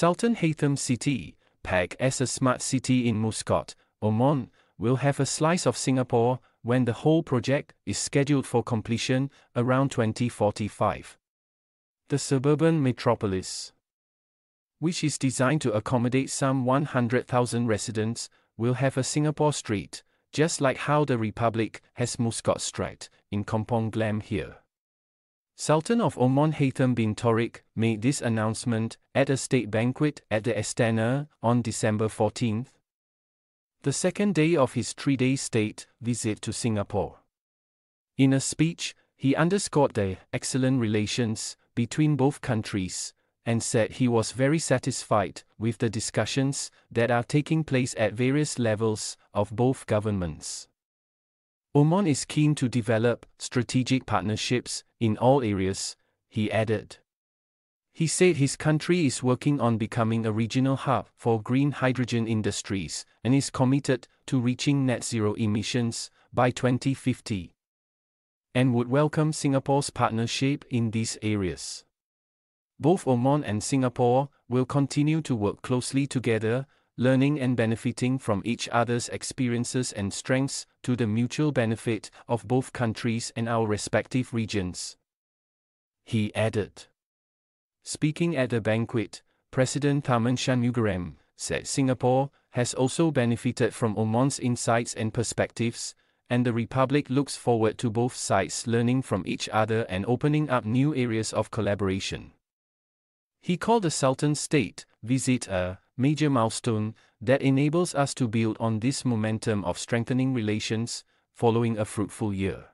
Sultan Haytham City, PAG as a smart city in Muscat, Oman, will have a slice of Singapore when the whole project is scheduled for completion around 2045. The suburban metropolis, which is designed to accommodate some 100,000 residents, will have a Singapore street, just like how the Republic has Muscat Street in Kampong Glam here. Sultan of Oman Haytham bin Tariq made this announcement at a state banquet at the Istana on December 14, the second day of his three day state visit to Singapore. In a speech, he underscored the excellent relations between both countries and said he was very satisfied with the discussions that are taking place at various levels of both governments. Oman is keen to develop strategic partnerships in all areas, he added. He said his country is working on becoming a regional hub for green hydrogen industries and is committed to reaching net zero emissions by 2050 and would welcome Singapore's partnership in these areas. Both Oman and Singapore will continue to work closely together, learning and benefiting from each other's experiences and strengths to the mutual benefit of both countries and our respective regions. He added. Speaking at the banquet, President Tharman Shanmugaratnam said Singapore has also benefited from Oman's insights and perspectives, and the Republic looks forward to both sides learning from each other and opening up new areas of collaboration. He called the Sultan's state visit a major milestone that enables us to build on this momentum of strengthening relations following a fruitful year.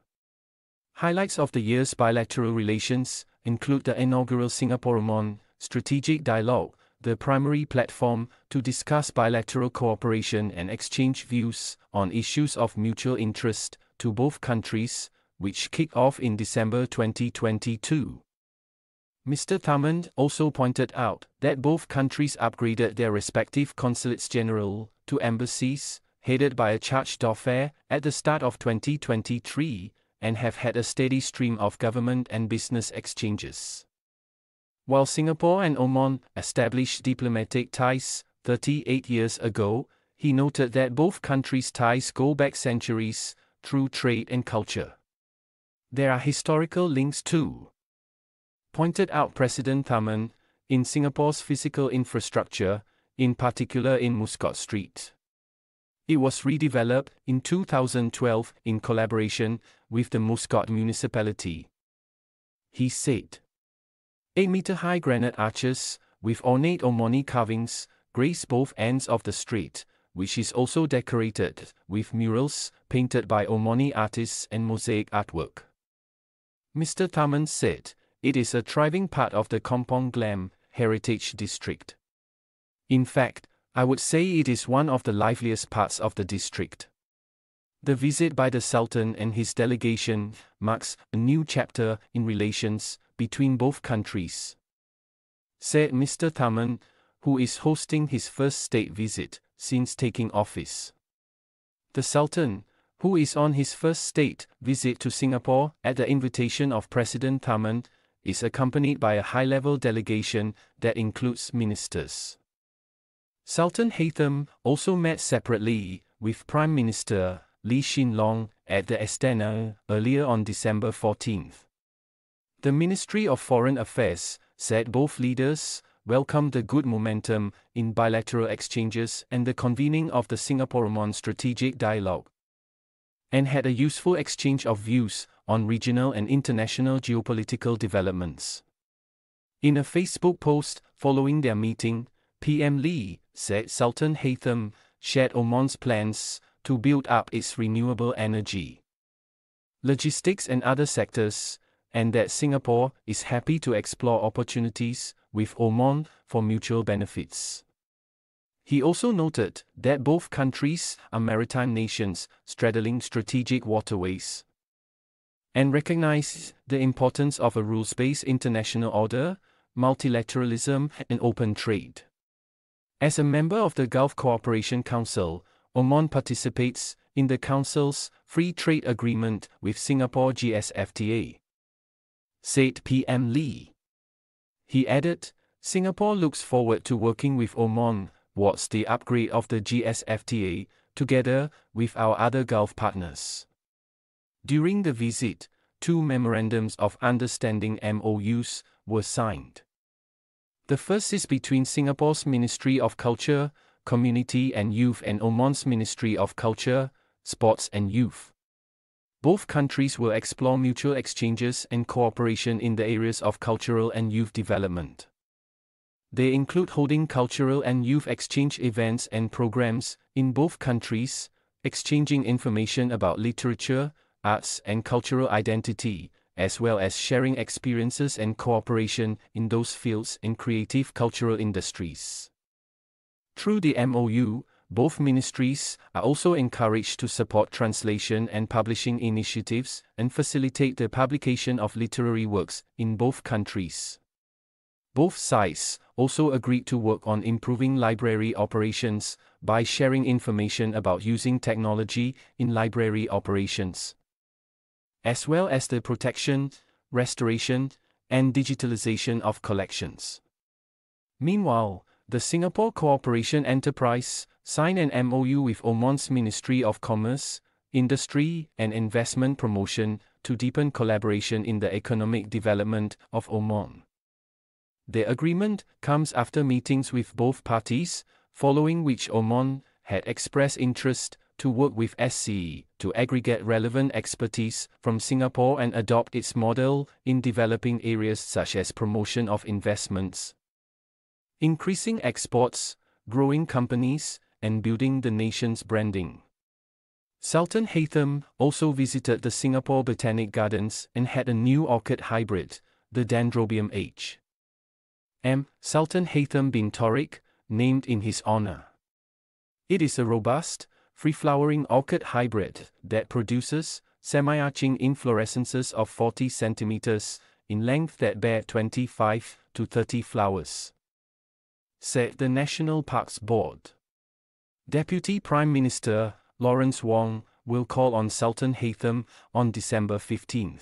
Highlights of the year's bilateral relations include the inaugural Singapore Oman Strategic Dialogue, the primary platform to discuss bilateral cooperation and exchange views on issues of mutual interest to both countries, which kicked off in December 2022. Mr. Tharman also pointed out that both countries upgraded their respective consulates general to embassies, headed by a charge d'affaires, at the start of 2023, and have had a steady stream of government and business exchanges. While Singapore and Oman established diplomatic ties 38 years ago, he noted that both countries' ties go back centuries through trade and culture. There are historical links too pointed out President Tharman, in Singapore's physical infrastructure, in particular in Muscat Street. It was redeveloped in 2012 in collaboration with the Muscat municipality. He said. 8 meter high granite arches, with ornate Omani carvings, grace both ends of the street, which is also decorated with murals painted by Omani artists and mosaic artwork. Mr. Tharman said, it is a thriving part of the Kampong Glam Heritage District. In fact, I would say it is one of the liveliest parts of the district. The visit by the Sultan and his delegation marks a new chapter in relations between both countries. Said Mr. Tharman, who is hosting his first state visit since taking office. The Sultan, who is on his first state visit to Singapore at the invitation of President Tharman, is accompanied by a high level delegation that includes ministers. Sultan Haytham also met separately with Prime Minister Lee Hsien Loong at the Istana earlier on December 14. The Ministry of Foreign Affairs said both leaders welcomed the good momentum in bilateral exchanges and the convening of the Singapore Oman Strategic Dialogue, and had a useful exchange of views on regional and international geopolitical developments. In a Facebook post following their meeting, PM Lee said Sultan Haytham shared Oman's plans to build up its renewable energy, logistics, and other sectors, and that Singapore is happy to explore opportunities with Oman for mutual benefits. He also noted that both countries are maritime nations straddling strategic waterways and recognizes the importance of a rules based international order, multilateralism, and open trade. As a member of the Gulf Cooperation Council, Oman participates in the Council's Free Trade Agreement with Singapore GSFTA. Said PM Lee. He added, Singapore looks forward to working with Oman towards the upgrade of the GSFTA, together with our other Gulf partners. During the visit, two memorandums of understanding MOUs were signed. The first is between Singapore's Ministry of Culture, Community and Youth and Oman's Ministry of Culture, Sports and Youth. Both countries will explore mutual exchanges and cooperation in the areas of cultural and youth development. They include holding cultural and youth exchange events and programs in both countries, exchanging information about literature, arts, and cultural identity, as well as sharing experiences and cooperation in those fields in creative cultural industries. Through the MOU, both ministries are also encouraged to support translation and publishing initiatives and facilitate the publication of literary works in both countries. Both sides also agreed to work on improving library operations by sharing information about using technology in library operations, as well as the protection, restoration, and digitalization of collections. Meanwhile, the Singapore Cooperation Enterprise signed an MOU with Oman's Ministry of Commerce, Industry and Investment Promotion to deepen collaboration in the economic development of Oman. The agreement comes after meetings with both parties, following which Oman had expressed interest to work with SCE to aggregate relevant expertise from Singapore and adopt its model in developing areas such as promotion of investments, increasing exports, growing companies, and building the nation's branding. Sultan Haytham also visited the Singapore Botanic Gardens and had a new orchid hybrid, the Dendrobium H. M. Sultan Haytham bin Tariq, named in his honor. It is a robust, free-flowering orchid hybrid that produces semi-arching inflorescences of 40 centimeters in length that bear 25 to 30 flowers, said the National Parks Board. Deputy Prime Minister Lawrence Wong will call on Sultan Haytham on December 15.